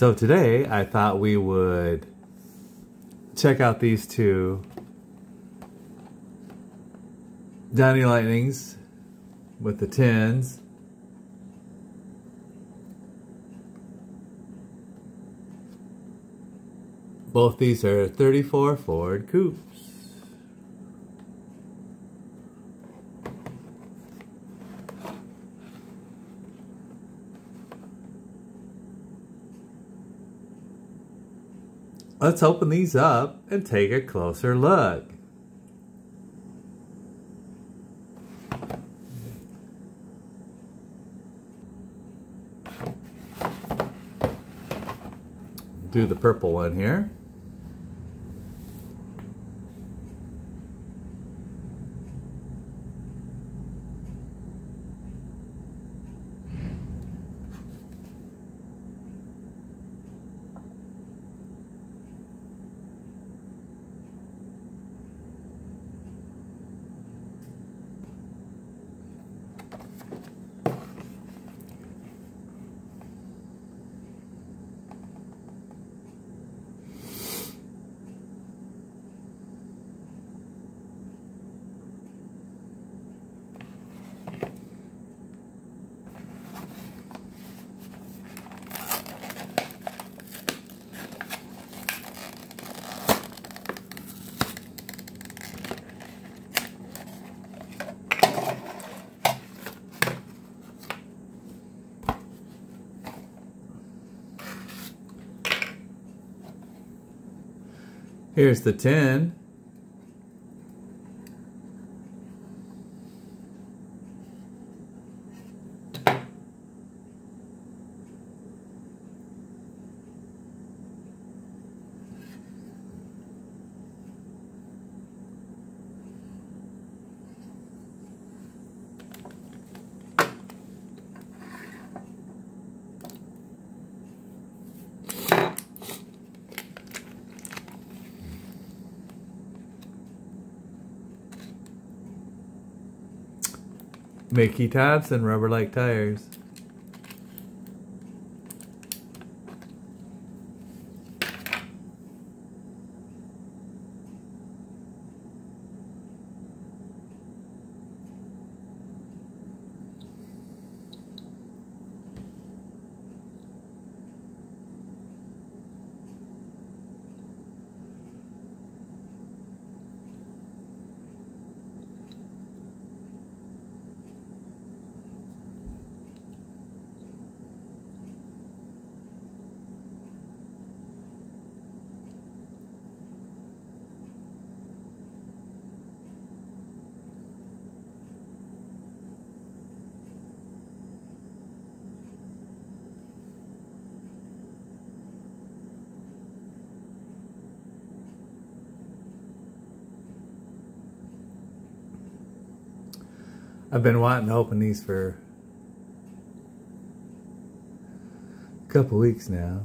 So today I thought we would check out these two Johnny Lightnings with the tins. Both these are 34 Ford Coupes. Let's open these up and take a closer look. Do the purple one here. Here's the tin. Mickey tops and rubber like tires. I've been wanting to open these for a couple weeks now.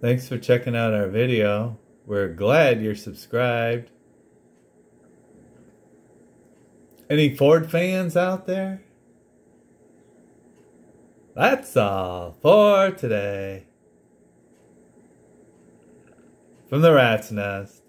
Thanks for checking out our video. We're glad you're subscribed. Any Ford fans out there? That's all for today. From the Rat's Nest.